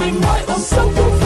mình mãi ôm sống cùng